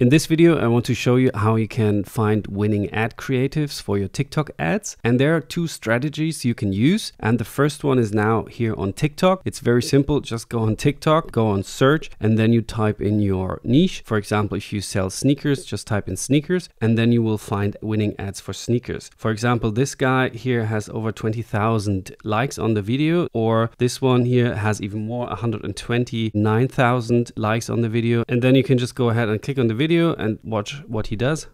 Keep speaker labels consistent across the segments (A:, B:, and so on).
A: In this video, I want to show you how you can find winning ad creatives for your TikTok ads. And there are two strategies you can use. And the first one is now here on TikTok. It's very simple. Just go on TikTok, go on search, and then you type in your niche. For example, if you sell sneakers, just type in sneakers, and then you will find winning ads for sneakers. For example, this guy here has over 20,000 likes on the video, or this one here has even more, 129,000 likes on the video. And then you can just go ahead and click on the video video and watch what he does.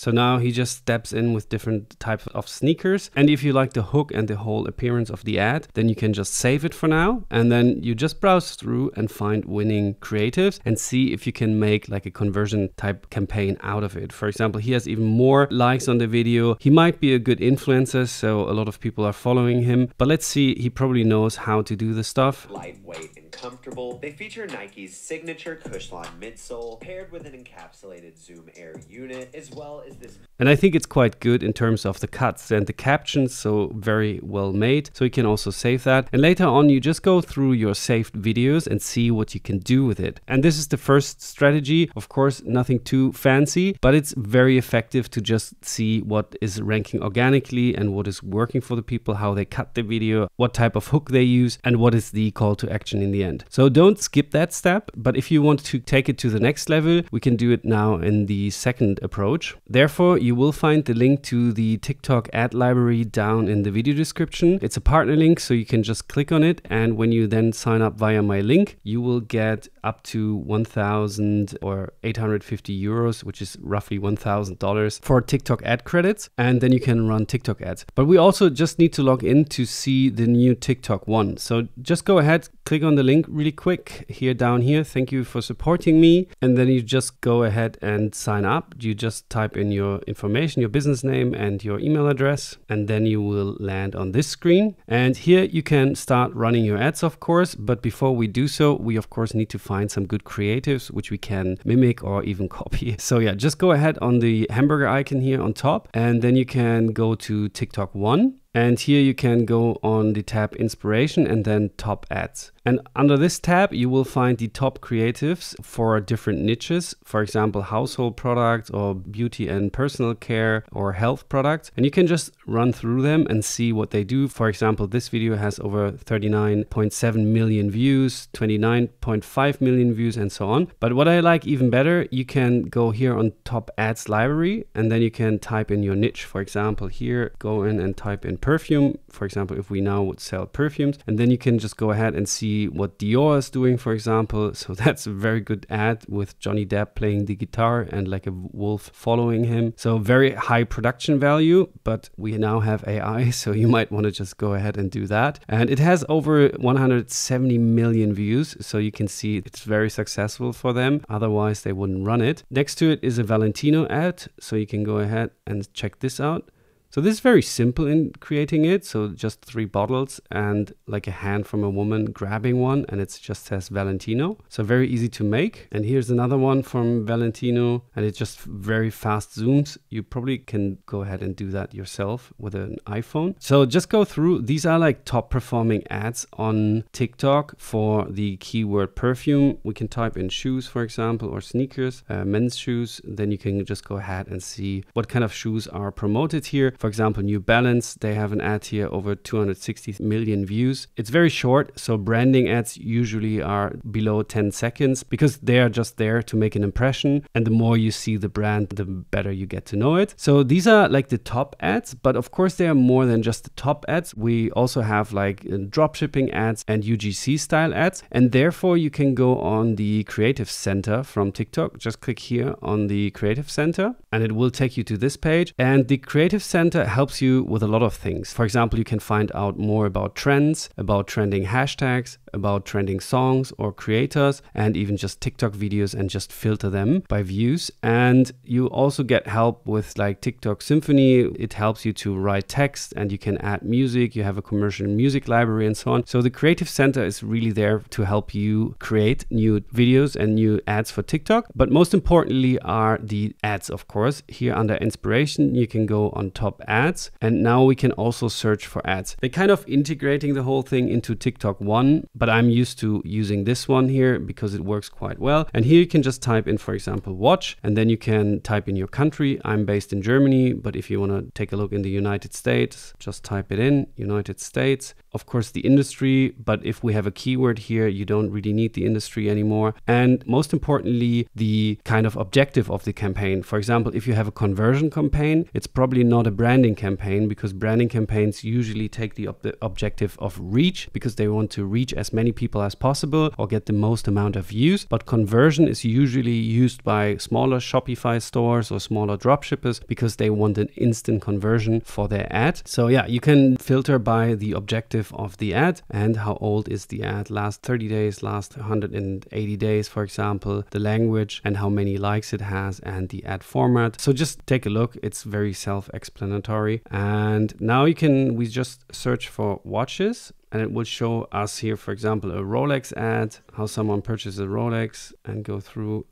A: So now he just steps in with different types of sneakers. And if you like the hook and the whole appearance of the ad, then you can just save it for now. And then you just browse through and find winning creatives and see if you can make like a conversion type campaign out of it. For example, he has even more likes on the video. He might be a good influencer, so a lot of people are following him. But let's see, he probably knows how to do the stuff.
B: Lightweight comfortable. They feature Nike's signature Cushlon midsole paired with an encapsulated Zoom Air unit, as well as this.
A: And I think it's quite good in terms of the cuts and the captions, so very well made. So you can also save that. And later on, you just go through your saved videos and see what you can do with it. And this is the first strategy. Of course, nothing too fancy, but it's very effective to just see what is ranking organically and what is working for the people, how they cut the video, what type of hook they use, and what is the call to action in the end end. So don't skip that step. But if you want to take it to the next level, we can do it now in the second approach. Therefore, you will find the link to the TikTok ad library down in the video description. It's a partner link, so you can just click on it. And when you then sign up via my link, you will get up to 1,000 or 850 euros, which is roughly $1,000 for TikTok ad credits. And then you can run TikTok ads. But we also just need to log in to see the new TikTok one. So just go ahead, click on the link really quick here down here. Thank you for supporting me. And then you just go ahead and sign up. You just type in your information, your business name and your email address. And then you will land on this screen. And here you can start running your ads, of course. But before we do so, we of course need to find some good creatives, which we can mimic or even copy. So yeah, just go ahead on the hamburger icon here on top. And then you can go to TikTok one and here you can go on the tab inspiration and then top ads. And under this tab, you will find the top creatives for different niches. For example, household products or beauty and personal care or health products. And you can just run through them and see what they do. For example, this video has over 39.7 million views, 29.5 million views and so on. But what I like even better, you can go here on top ads library and then you can type in your niche. For example, here, go in and type in perfume. For example, if we now would sell perfumes, and then you can just go ahead and see what Dior is doing, for example. So that's a very good ad with Johnny Depp playing the guitar and like a wolf following him. So very high production value, but we now have AI, so you might want to just go ahead and do that. And it has over 170 million views, so you can see it's very successful for them. Otherwise, they wouldn't run it. Next to it is a Valentino ad, so you can go ahead and check this out. So this is very simple in creating it. So just three bottles and like a hand from a woman grabbing one and it just says Valentino. So very easy to make. And here's another one from Valentino and it just very fast zooms. You probably can go ahead and do that yourself with an iPhone. So just go through. These are like top performing ads on TikTok for the keyword perfume. We can type in shoes, for example, or sneakers, uh, men's shoes. Then you can just go ahead and see what kind of shoes are promoted here. For example, New Balance, they have an ad here over 260 million views. It's very short, so branding ads usually are below 10 seconds because they are just there to make an impression. And the more you see the brand, the better you get to know it. So these are like the top ads, but of course, they are more than just the top ads. We also have like uh, dropshipping ads and UGC style ads. And therefore, you can go on the Creative Center from TikTok. Just click here on the Creative Center and it will take you to this page. And the Creative Center Center helps you with a lot of things. For example, you can find out more about trends, about trending hashtags, about trending songs or creators and even just TikTok videos and just filter them by views. And you also get help with like TikTok Symphony. It helps you to write text and you can add music. You have a commercial music library and so on. So the Creative Center is really there to help you create new videos and new ads for TikTok. But most importantly are the ads, of course. Here under inspiration, you can go on top ads and now we can also search for ads. They're kind of integrating the whole thing into TikTok one, but I'm used to using this one here because it works quite well. And here you can just type in, for example, watch, and then you can type in your country. I'm based in Germany, but if you want to take a look in the United States, just type it in United States. Of course, the industry, but if we have a keyword here, you don't really need the industry anymore. And most importantly, the kind of objective of the campaign. For example, if you have a conversion campaign, it's probably not a branding campaign because branding campaigns usually take the ob objective of reach because they want to reach as many people as possible or get the most amount of views. But conversion is usually used by smaller Shopify stores or smaller dropshippers because they want an instant conversion for their ad. So yeah, you can filter by the objective of the ad and how old is the ad, last 30 days, last 180 days, for example, the language and how many likes it has and the ad format. So just take a look. It's very self-explanatory. And now you can, we just search for watches and it will show us here, for example, a Rolex ad, how someone purchases a Rolex and go through.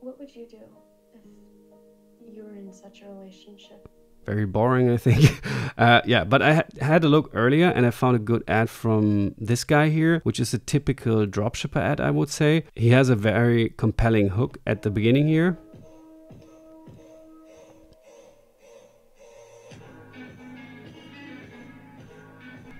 C: What would you do if you were in such a relationship?
A: Very boring, I think. uh, yeah, but I had a look earlier and I found a good ad from this guy here, which is a typical dropshipper ad, I would say. He has a very compelling hook at the beginning here.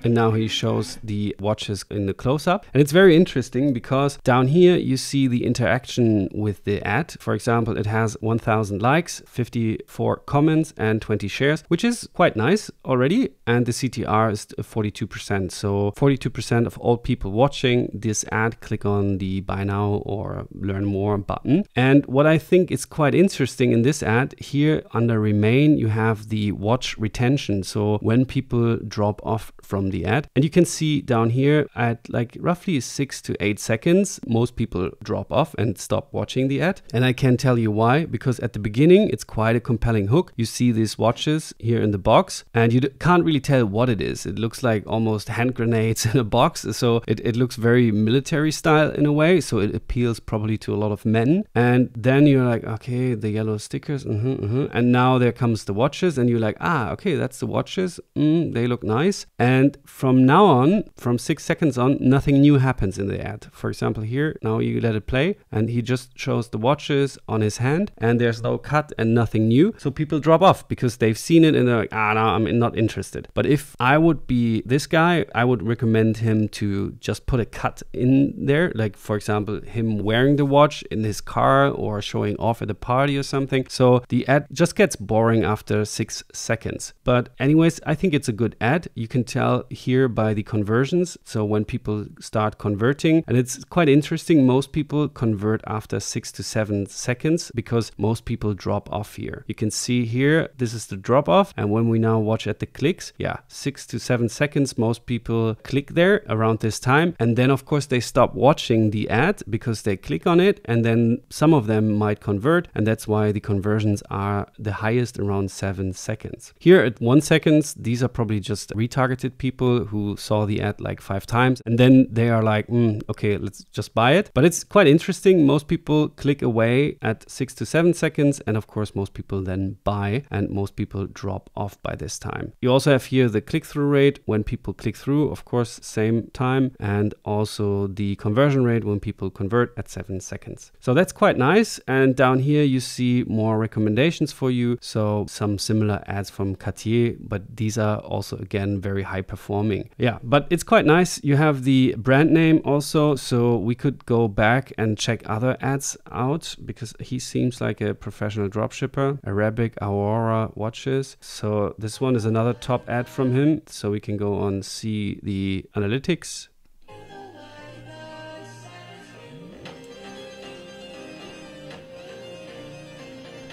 A: And now he shows the watches in the close-up. And it's very interesting because down here you see the interaction with the ad. For example it has 1000 likes 54 comments and 20 shares which is quite nice already. And the CTR is 42% so 42% of all people watching this ad click on the buy now or learn more button. And what I think is quite interesting in this ad here under remain you have the watch retention. So when people drop off from the ad. And you can see down here at like roughly six to eight seconds, most people drop off and stop watching the ad. And I can tell you why, because at the beginning, it's quite a compelling hook. You see these watches here in the box and you can't really tell what it is. It looks like almost hand grenades in a box. So it, it looks very military style in a way. So it appeals probably to a lot of men. And then you're like, okay, the yellow stickers. Mm-hmm, mm-hmm. And now there comes the watches and you're like, ah, okay, that's the watches. Mm, they look nice. And from now on, from six seconds on, nothing new happens in the ad. For example, here, now you let it play and he just shows the watches on his hand and there's no cut and nothing new. So people drop off because they've seen it and they're like, ah, no, I'm not interested. But if I would be this guy, I would recommend him to just put a cut in there. Like, for example, him wearing the watch in his car or showing off at a party or something. So the ad just gets boring after six seconds. But, anyways, I think it's a good ad. You can tell here by the conversions. So when people start converting, and it's quite interesting, most people convert after six to seven seconds because most people drop off here. You can see here, this is the drop off. And when we now watch at the clicks, yeah, six to seven seconds, most people click there around this time. And then of course they stop watching the ad because they click on it. And then some of them might convert. And that's why the conversions are the highest around seven seconds. Here at one seconds, these are probably just retargeted people people who saw the ad like five times and then they are like, mm, okay, let's just buy it. But it's quite interesting. Most people click away at six to seven seconds. And of course, most people then buy and most people drop off by this time. You also have here the click through rate when people click through, of course, same time. And also the conversion rate when people convert at seven seconds. So that's quite nice. And down here, you see more recommendations for you. So some similar ads from Cartier, but these are also again very high performing performing. Yeah, but it's quite nice. You have the brand name also, so we could go back and check other ads out because he seems like a professional dropshipper. Arabic Aurora watches. So this one is another top ad from him. So we can go on see the analytics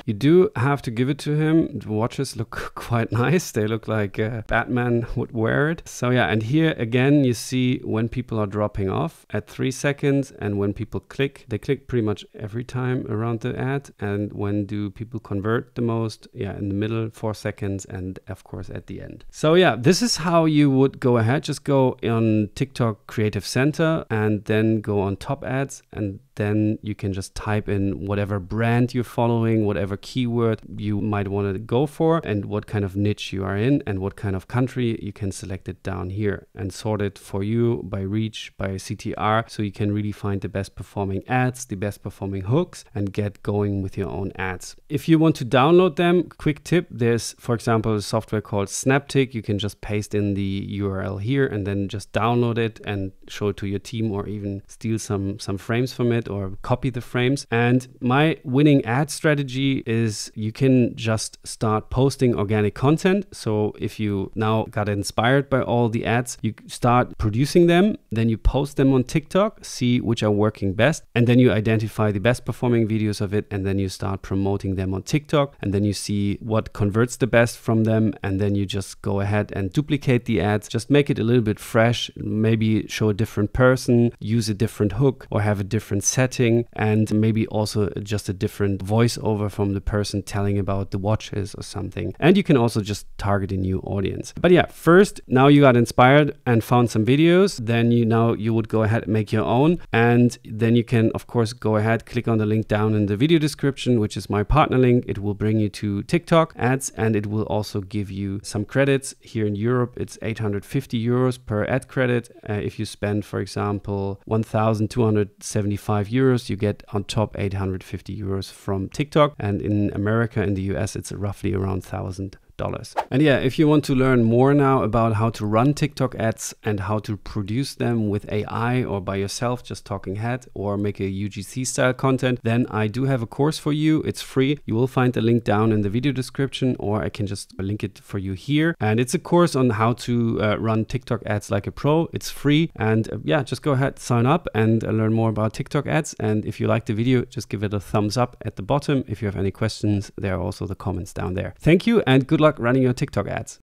A: You do have to give it to him. The watches look quite nice. They look like uh, Batman would wear it. So yeah, and here again, you see when people are dropping off at three seconds and when people click, they click pretty much every time around the ad. And when do people convert the most? Yeah, in the middle, four seconds, and of course at the end. So yeah, this is how you would go ahead. Just go on TikTok Creative Center and then go on top ads and then you can just type in whatever brand you're following, whatever keyword you might want to go for, and what kind of niche you are in, and what kind of country. You can select it down here and sort it for you by reach, by CTR, so you can really find the best performing ads, the best performing hooks, and get going with your own ads. If you want to download them, quick tip there's, for example, a software called Snaptik. You can just paste in the URL here and then just download it and show it to your team or even steal some, some frames from it it or copy the frames. And my winning ad strategy is you can just start posting organic content. So if you now got inspired by all the ads, you start producing them, then you post them on TikTok, see which are working best, and then you identify the best performing videos of it, and then you start promoting them on TikTok, and then you see what converts the best from them, and then you just go ahead and duplicate the ads, just make it a little bit fresh, maybe show a different person, use a different hook, or have a different setting and maybe also just a different voiceover from the person telling about the watches or something. And you can also just target a new audience. But yeah, first, now you got inspired and found some videos, then you now you would go ahead and make your own. And then you can, of course, go ahead, click on the link down in the video description, which is my partner link. It will bring you to TikTok ads and it will also give you some credits. Here in Europe, it's 850 euros per ad credit. Uh, if you spend, for example, 1,275 euros, you get on top 850 euros from TikTok. And in America, in the US, it's roughly around 1,000 dollars. And yeah, if you want to learn more now about how to run TikTok ads and how to produce them with AI or by yourself, just talking head or make a UGC style content, then I do have a course for you. It's free. You will find the link down in the video description or I can just link it for you here. And it's a course on how to uh, run TikTok ads like a pro. It's free. And uh, yeah, just go ahead, sign up and uh, learn more about TikTok ads. And if you like the video, just give it a thumbs up at the bottom. If you have any questions, there are also the comments down there. Thank you and good luck luck running your TikTok ads.